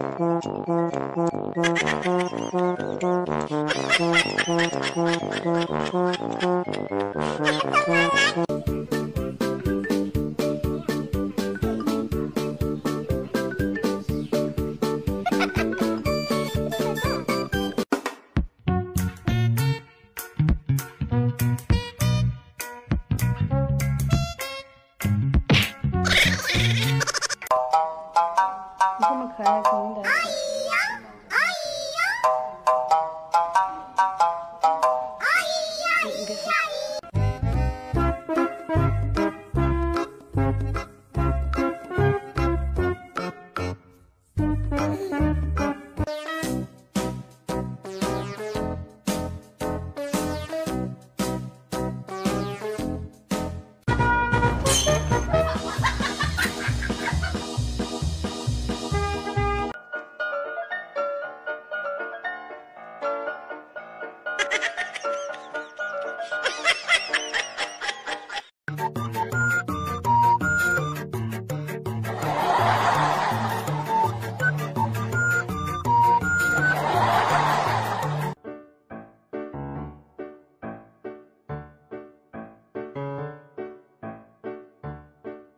这么可爱，肯定得。下一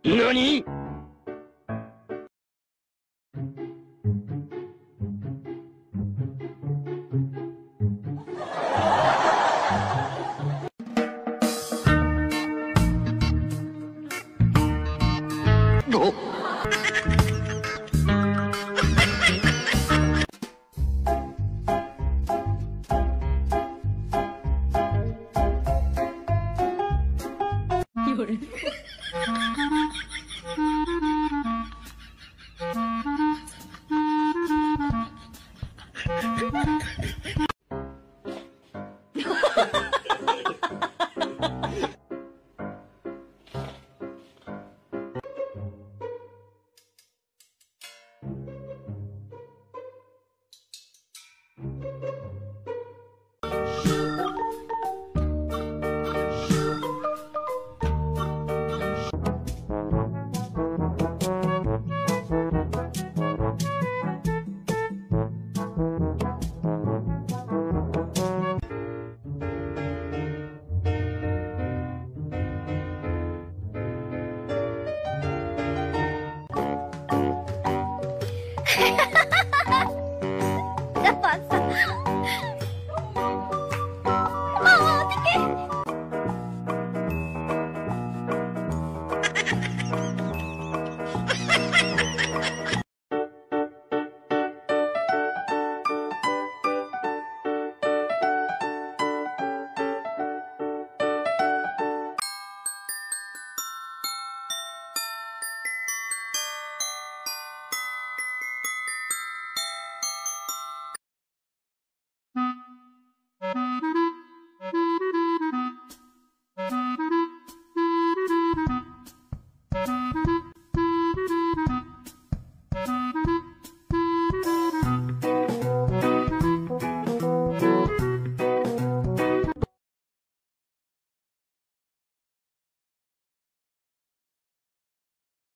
何？有人。